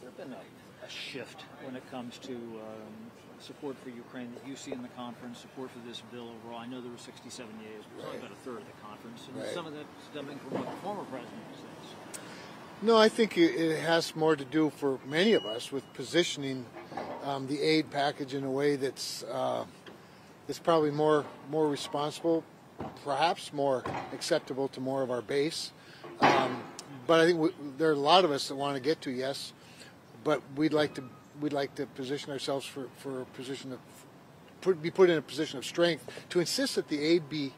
there been a, a shift when it comes to um, support for Ukraine that you see in the conference, support for this bill overall? I know there were 67 yeas, but right. about a third of the conference, and right. some of that stemming from what the former president says. No, I think it has more to do for many of us with positioning um, the aid package in a way that's uh, that's probably more more responsible, perhaps more acceptable to more of our base. Um, but I think we, there are a lot of us that want to get to yes, but we'd like to we'd like to position ourselves for, for a position of put, be put in a position of strength to insist that the aid be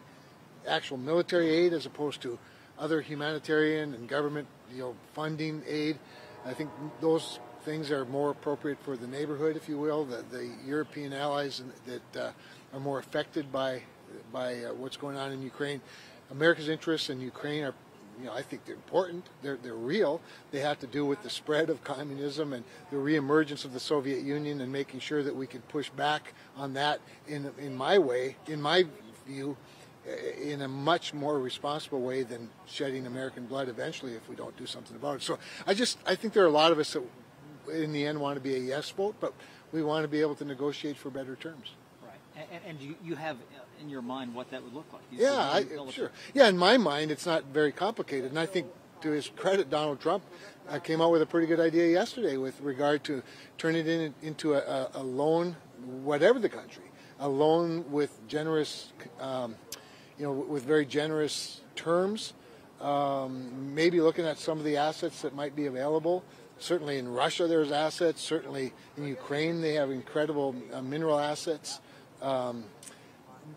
actual military aid as opposed to other humanitarian and government you know funding aid. I think those things are more appropriate for the neighborhood, if you will, the, the European allies that uh, are more affected by by uh, what's going on in Ukraine. America's interests in Ukraine are you know, I think they're important. They're, they're real. They have to do with the spread of communism and the reemergence of the Soviet Union and making sure that we can push back on that in, in my way, in my view, eh, in a much more responsible way than shedding American blood eventually if we don't do something about it. So I just, I think there are a lot of us that in the end want to be a yes vote, but we want to be able to negotiate for better terms. And, and you, you have in your mind what that would look like. You yeah, I, sure. Yeah, in my mind, it's not very complicated, and I think to his credit, Donald Trump uh, came out with a pretty good idea yesterday with regard to turning it in, into a, a, loan, whatever the country, a loan with generous, um, you know, with very generous terms. Um, maybe looking at some of the assets that might be available. Certainly in Russia, there's assets. Certainly in Ukraine, they have incredible uh, mineral assets. Um,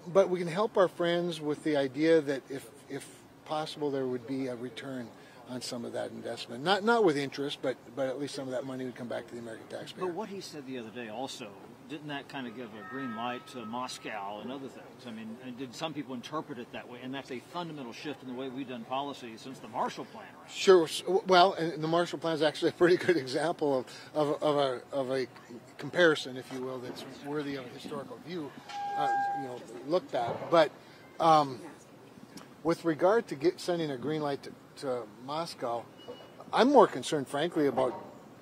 but we can help our friends with the idea that if, if possible, there would be a return on some of that investment. Not not with interest, but but at least some of that money would come back to the American taxpayer. But what he said the other day also didn't that kind of give a green light to Moscow and other things? I mean, did some people interpret it that way? And that's a fundamental shift in the way we've done policy since the Marshall Plan. Right? Sure. Well, the Marshall Plan is actually a pretty good example of, of, of, a, of a comparison, if you will, that's worthy of a historical view, uh, you know, looked at. But um, with regard to get, sending a green light to, to Moscow, I'm more concerned, frankly, about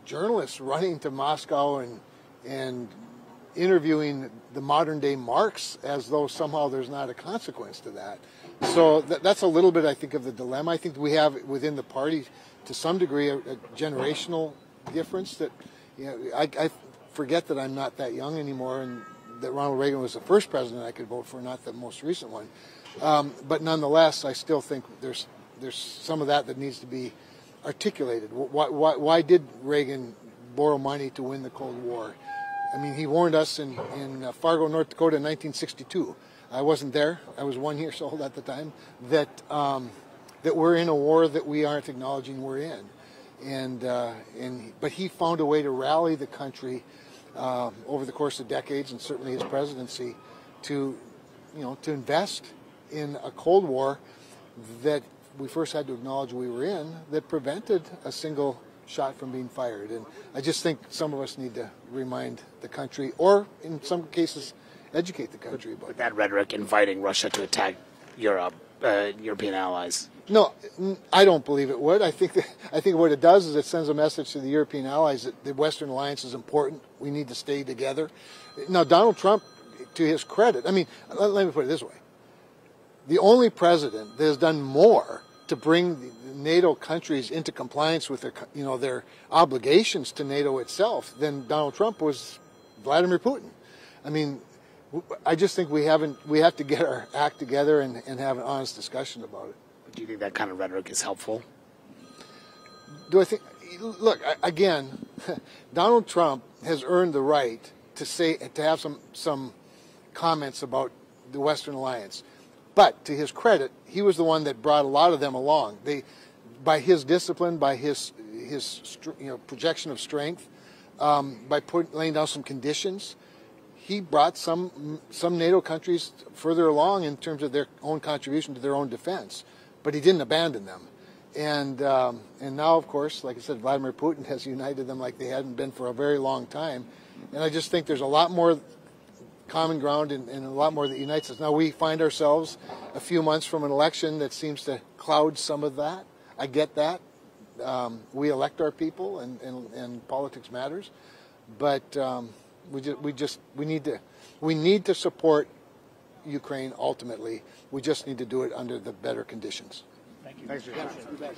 journalists running to Moscow and and interviewing the modern day Marx as though somehow there's not a consequence to that. So th- that's a little bit, I think, of the dilemma. I think we have within the party, to some degree, a, a generational difference that you know, I, I, forget that I'm not that young anymore and that Ronald Reagan was the first president I could vote for, not the most recent one. Um, but nonetheless, I still think there's there's some of that that needs to be articulated. Why, why, why did Reagan borrow money to win the Cold War? I mean, he warned us in, in uh, Fargo, North Dakota in 1962. I wasn't there. I was one years old at the time. That um, that we're in a war that we aren't acknowledging we're in, and uh, and but he found a way to rally the country uh, over the course of decades, and certainly his presidency, to you know to invest in a Cold War that we first had to acknowledge we were in that prevented a single shot from being fired. And I just think some of us need to remind the country, or in some cases, educate the country about that rhetoric inviting Russia to attack Europe, uh, European allies. No, I don't believe it would. I think that, I think what it does is it sends a message to the European allies that the Western alliance is important. We need to stay together. Now, Donald Trump, to his credit, I mean, let, let me put it this way: the only president that has done more to bring NATO countries into compliance with their, you know, their obligations to NATO itself than Donald Trump was Vladimir Putin. I mean, I just think we haven't, we have to get our act together and, and have an honest discussion about it. Do you think that kind of rhetoric is helpful? Do I think, look, again, Donald Trump has earned the right to say, to have some, some comments about the Western alliance. But to his credit, he was the one that brought a lot of them along. They, by his discipline, by his his you know projection of strength, um, by put, laying down some conditions, he brought some some NATO countries further along in terms of their own contribution to their own defense. But he didn't abandon them, and um, and now, of course, like I said, Vladimir Putin has united them like they hadn't been for a very long time, and I just think there's a lot more common ground and, and, a lot more that unites us. Now we find ourselves a few months from an election that seems to cloud some of that. I get that. Um, we elect our people, and, and, and politics matters, but um, we just we just we need to we need to support Ukraine. Ultimately, we just need to do it under the better conditions. Thank you. Thanks for your time.